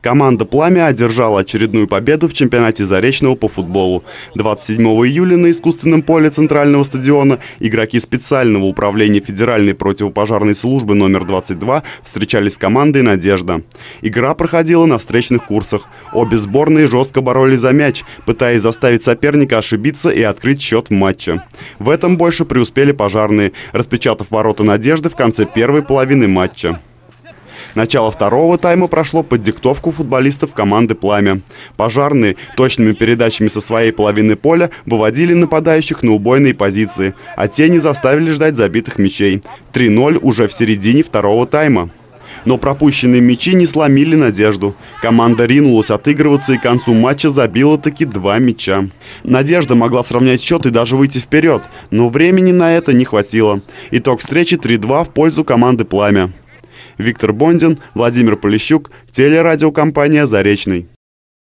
Команда «Пламя» одержала очередную победу в чемпионате Заречного по футболу. 27 июля на искусственном поле Центрального стадиона игроки специального управления Федеральной противопожарной службы номер 22 встречались с командой «Надежда». Игра проходила на встречных курсах. Обе сборные жестко боролись за мяч, пытаясь заставить соперника ошибиться и открыть счет в матче. В этом больше преуспели пожарные, распечатав ворота «Надежды» в конце первой половины матча. Начало второго тайма прошло под диктовку футболистов команды «Пламя». Пожарные точными передачами со своей половины поля выводили нападающих на убойные позиции, а те не заставили ждать забитых мячей. 3-0 уже в середине второго тайма. Но пропущенные мячи не сломили надежду. Команда ринулась отыгрываться и к концу матча забила таки два мяча. Надежда могла сравнять счет и даже выйти вперед, но времени на это не хватило. Итог встречи 3-2 в пользу команды «Пламя». Виктор Бондин, Владимир Полищук, телерадиокомпания «Заречный».